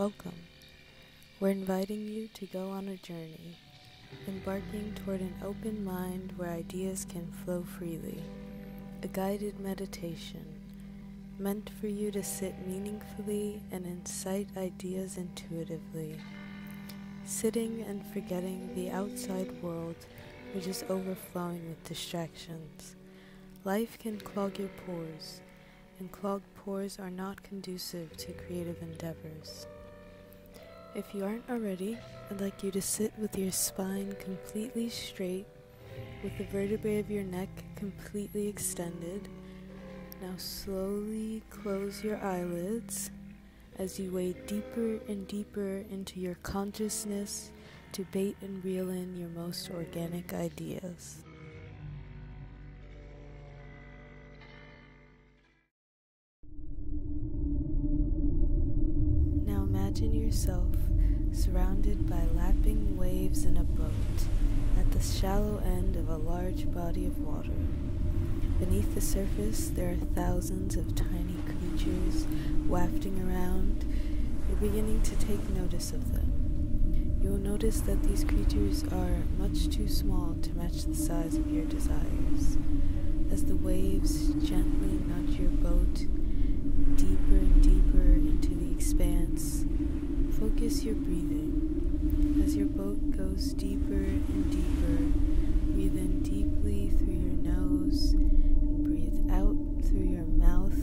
welcome. We're inviting you to go on a journey, embarking toward an open mind where ideas can flow freely. A guided meditation meant for you to sit meaningfully and incite ideas intuitively, sitting and forgetting the outside world which is overflowing with distractions. Life can clog your pores, and clogged pores are not conducive to creative endeavors. If you aren't already, I'd like you to sit with your spine completely straight, with the vertebrae of your neck completely extended. Now slowly close your eyelids as you wade deeper and deeper into your consciousness to bait and reel in your most organic ideas. Yourself surrounded by lapping waves in a boat at the shallow end of a large body of water. Beneath the surface, there are thousands of tiny creatures wafting around. You're beginning to take notice of them. You will notice that these creatures are much too small to match the size of your desires. As the waves gently nudge your boat deeper and deeper into the expanse, Focus your breathing. As your boat goes deeper and deeper, breathe in deeply through your nose and breathe out through your mouth.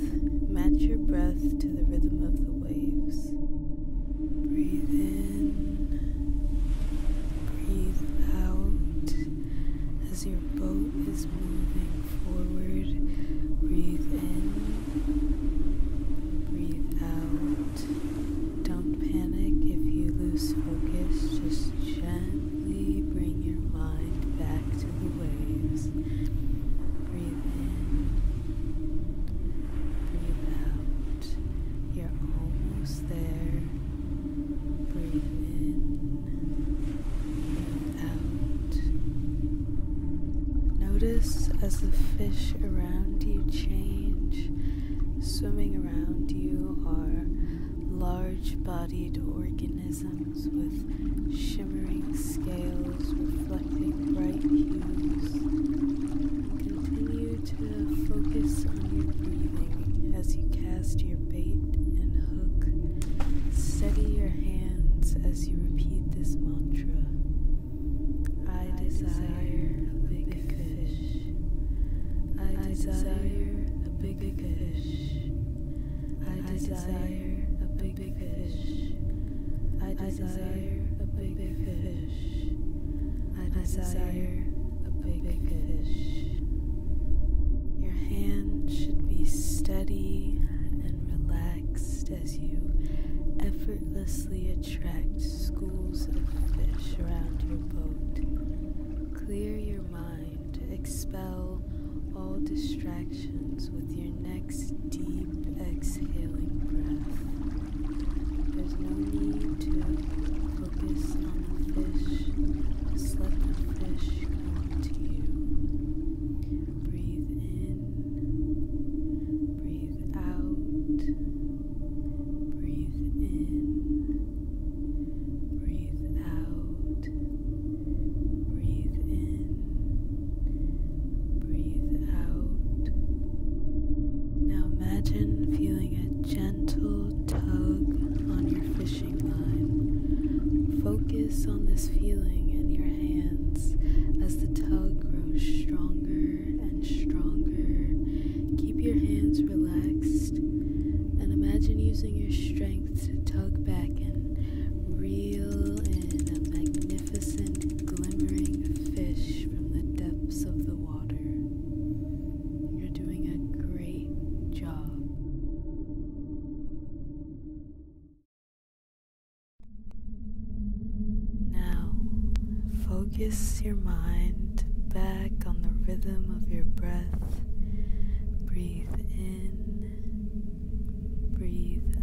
Match your breath to the rhythm of the waves. Notice as the fish around you change. Swimming around you are large bodied organisms with shimmering scales reflecting bright hues. Continue to focus on your breathing as you cast your bait and hook. Steady your hands as you repeat this mantra. Desire a big fish. I desire a big fish. I desire a big fish. I desire a big fish. Your hand should be steady and relaxed as you effortlessly attract schools of fish around your boat. Clear your mind, distractions with your next deep exhaling breath. There's no need to focus on the fish, just let the fish come Focus your mind back on the rhythm of your breath. Breathe in, breathe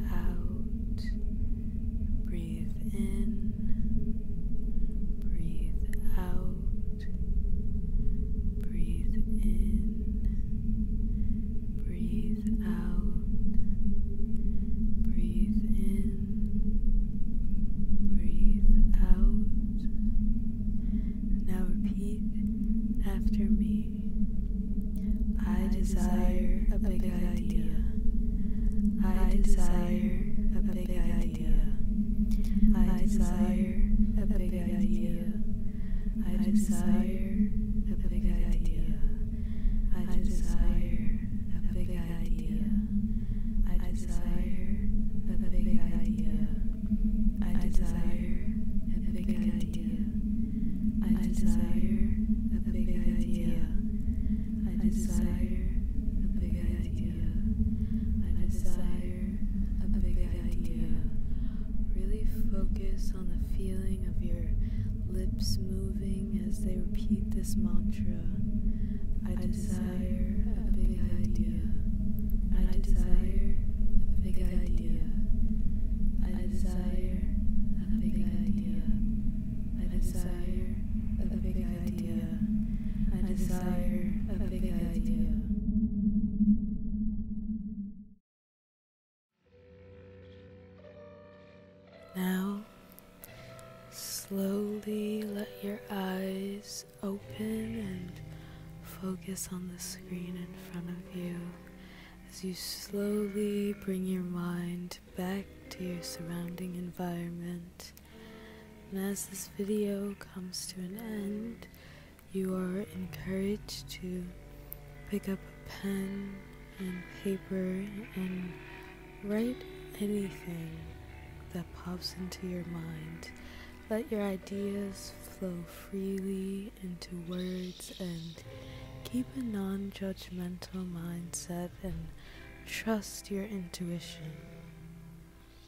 desire a big idea. I desire lips moving as they repeat this mantra. I desire a big idea. I desire a big idea. I desire a big idea. I desire a big idea. I desire a big idea. Now, slowly let your eyes open and focus on the screen in front of you as you slowly bring your mind back to your surrounding environment. And as this video comes to an end, you are encouraged to pick up a pen and paper and write anything that pops into your mind. Let your ideas flow freely into words and keep a non judgmental mindset and trust your intuition.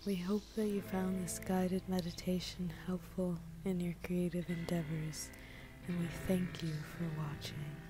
We hope that you found this guided meditation helpful in your creative endeavors, and we thank you for watching.